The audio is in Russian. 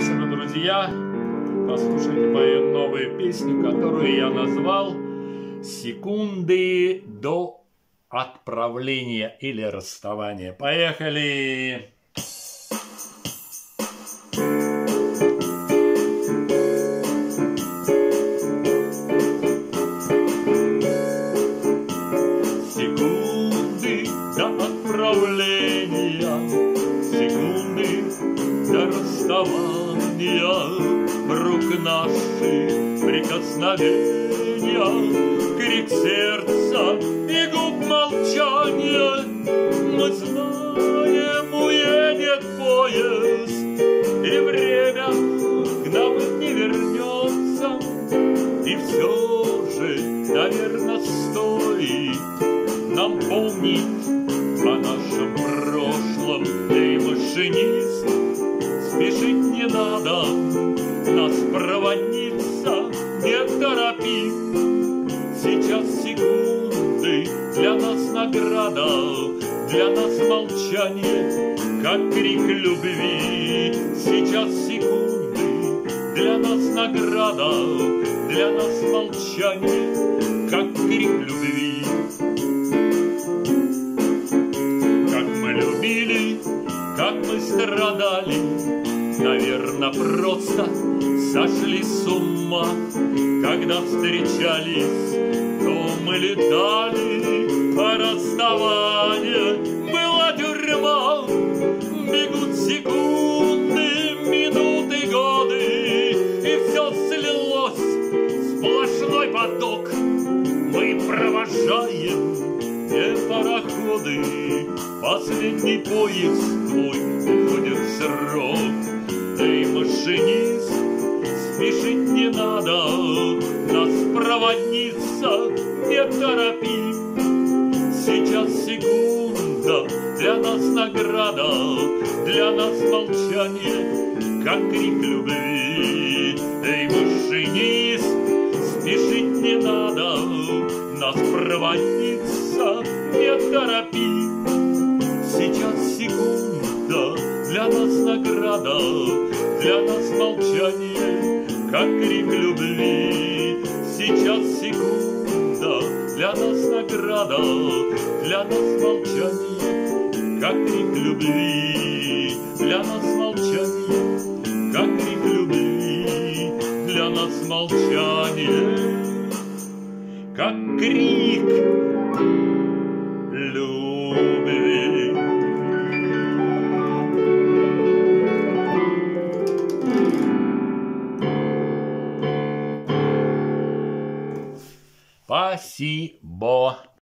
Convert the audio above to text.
песен, друзья. Послушайте мою новую песню, которую я назвал «Секунды до отправления или расставания». Поехали! Секунды до отправления до расставания Рук наших прикосновения Крик сердца и губ молчания. Мы знаем, уедет поезд И время к нам не вернется. И все же, наверное, стоит Нам помнить о нашем прошлом. Эй, машинист, спешить не надо, нас проводница не торопи. Сейчас секунды, для нас награда, для нас молчание, как крик любви. Сейчас секунды, для нас награда, для нас молчание, как крик любви. Как мы любили, как мы страдали, Наверно, просто сошли с ума, Когда встречались, то мы летали, А расставание была тюрьма. Бегут секунды, минуты, годы, И все слилось, сплошной поток. Мы провожаем не пароходы, Последний поезд твой уходит в срок. Эй, машинист, спешить не надо, Нас проводница не торопи. Сейчас секунда, для нас награда, Для нас молчание, как крик любви. Эй, машинист, спешить не надо, Нас проводница не торопи. Сейчас секунда, для нас награда, для нас молчание, как крик любви. Сейчас секунда, для нас награда, для нас молчание, как крик любви. Для нас молчание, как крик любви. Для нас молчание, как крик любви. Спасибо.